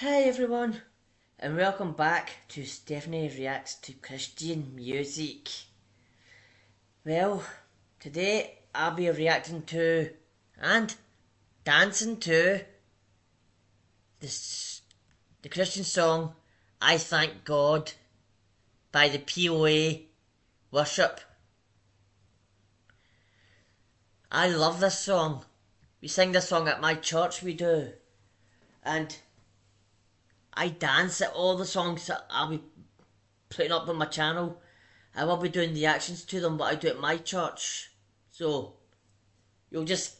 Hi everyone, and welcome back to Stephanie Reacts to Christian Music. Well, today I'll be reacting to and dancing to the, the Christian song I Thank God by the POA Worship. I love this song. We sing this song at my church, we do. And I dance at all the songs that I'll be putting up on my channel. I will be doing the actions to them, but I do at my church. So, you'll just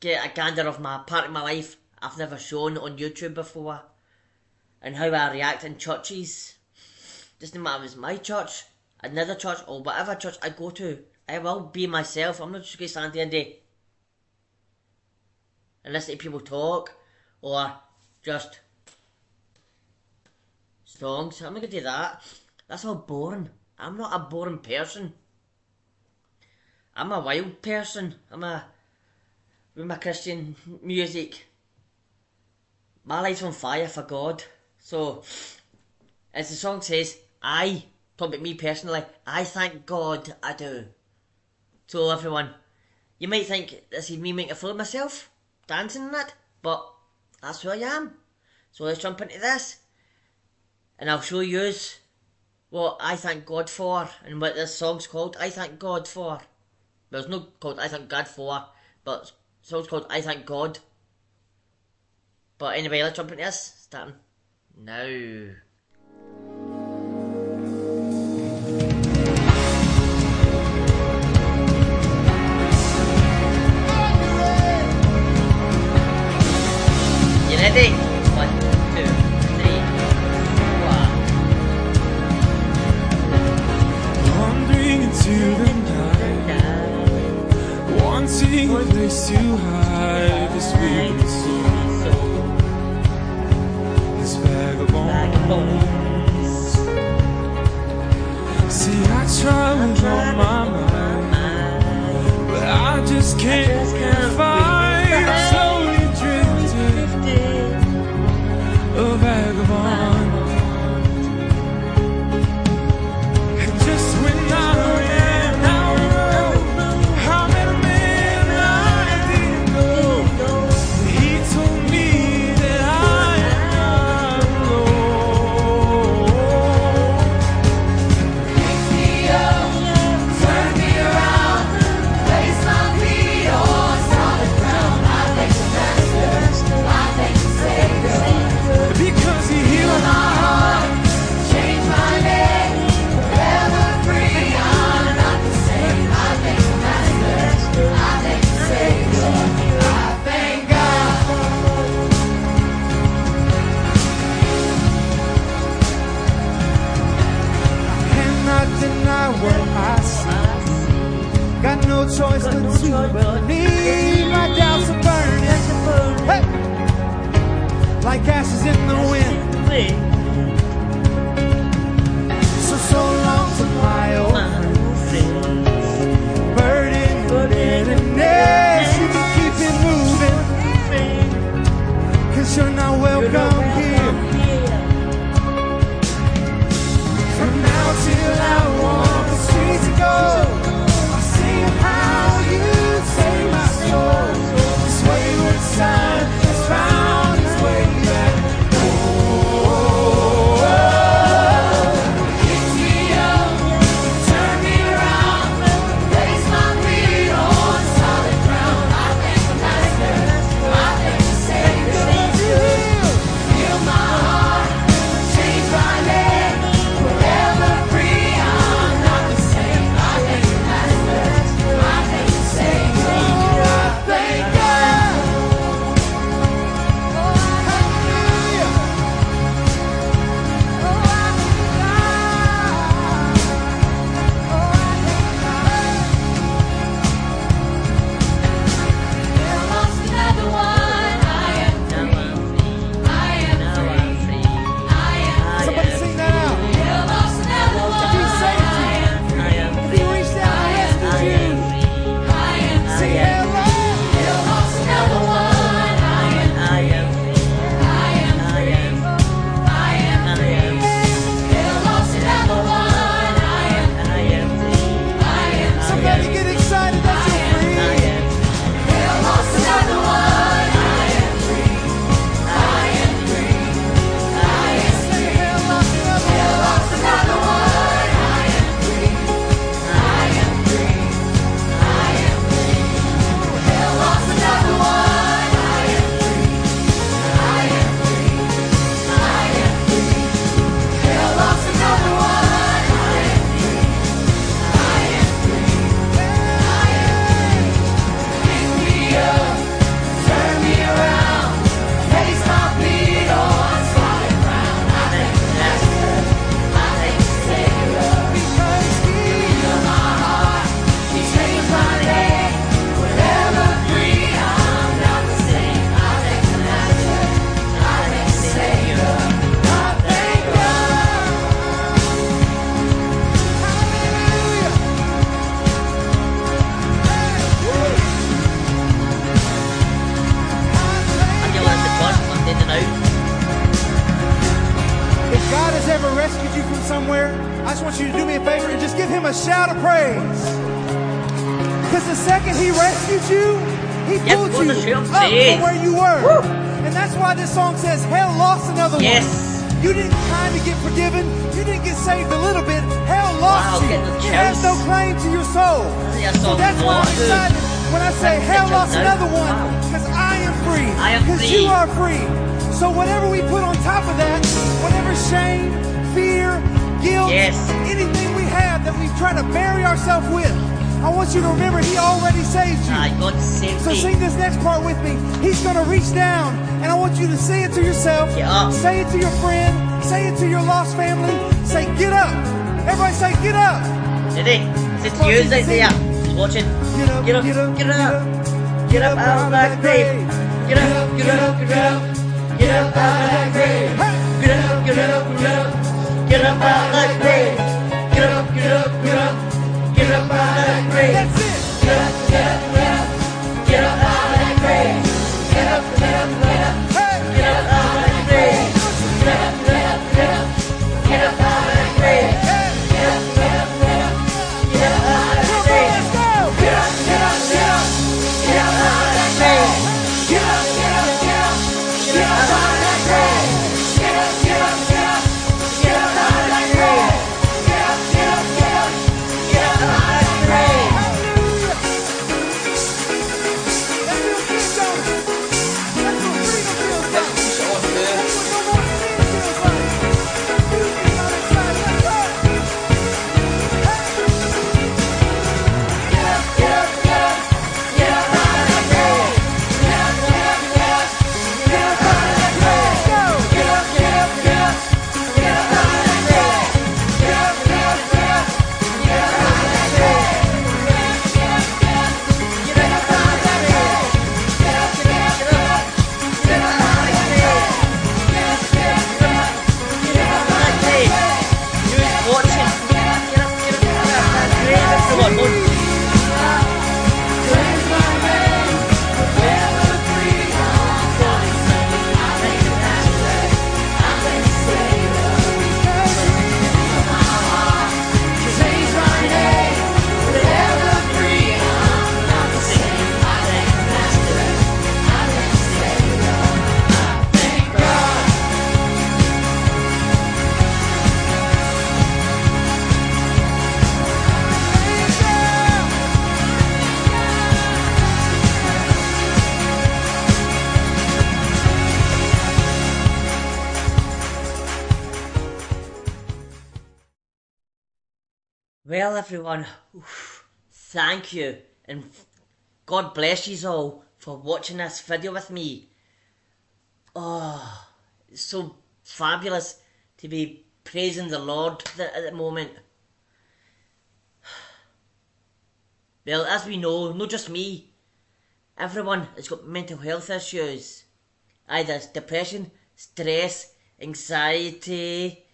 get a gander of my part of my life I've never shown on YouTube before. And how I react in churches. Doesn't matter if it's my church, another church, or whatever church I go to. I will be myself. I'm not just going to stand there and, day and listen to people talk, or just songs. I'm not gonna do that. That's all boring. I'm not a boring person. I'm a wild person. I'm a with my Christian music. My life's on fire for God. So as the song says, I talking about me personally, I thank God I do. So everyone, you might think this is me making a fool of myself, dancing and that, but that's who I am. So let's jump into this and I'll show you what I thank God for and what this song's called I Thank God for. Well, it's not called I Thank God for, but the song's called I Thank God. But anyway, let's jump into this, starting now. You ready? Place to hide this soul, choice but to believe my doubts are burning. Hey! Like ashes in the wind. Shout of praise. Because the second he rescued you, he pulled you a shout of up from where you were. And that's why this song says, Hell lost another one. Yes. one. You didn't kind of get forgiven. You didn't get saved a little bit. Hell lost Wow, you. It has no claim to your soul. So that's why I'm excited when I say hell lost another one because I am free. I am Because you are free. So whatever we put on top of that, whatever shame, fear, guilt, Yes. anything we have that we've tried to bury ourselves with, I want you to remember He already saved you. God save So me. sing this next part with me. He's gonna reach down, and I want you to say it to yourself. Up. Say it to your friend. Say it to your lost family. Say, get up. Everybody say, get up. Did he? Is it you sing. there? He's watching. Get up, Get up, get up, get up. Get up out of that grave. Get up, get up, get up. Get up out of that grave. Get up, get up, get up. Get up out of that grave. Well, everyone, thank you, and God bless you all for watching this video with me. Oh, it's so fabulous to be praising the Lord at the moment. Well, as we know, not just me, everyone has got mental health issues. Either it's depression, stress, anxiety,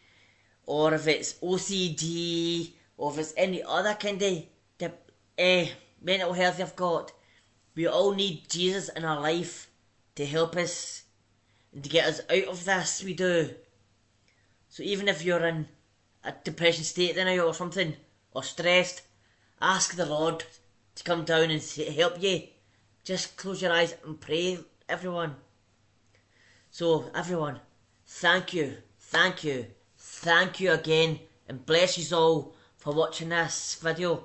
or if it's OCD, or if it's any other kind of dep- eh, mental health you've got. We all need Jesus in our life to help us and to get us out of this, we do. So even if you're in a depression state then or something, or stressed, ask the Lord to come down and help you. Just close your eyes and pray, everyone. So, everyone, thank you, thank you, thank you again, and bless you all for watching this video.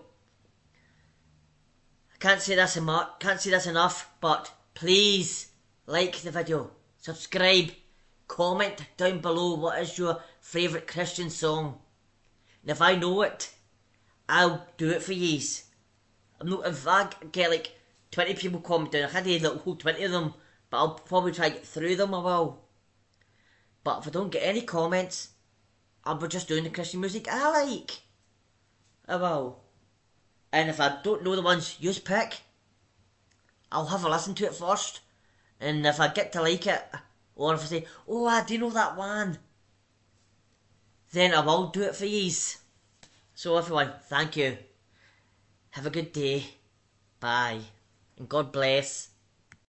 I can't say this enough, can't say this enough, but please like the video, subscribe, comment down below what is your favourite Christian song. And if I know it, I'll do it for yous. I'm not, if I get like 20 people commenting, I can't do the whole 20 of them, but I'll probably try to get through them, I will. But if I don't get any comments, I'll be just doing the Christian music I like. I will. And if I don't know the ones you pick, I'll have a listen to it first. And if I get to like it, or if I say, oh, I do know that one, then I will do it for yous. So everyone, thank you. Have a good day. Bye. And God bless.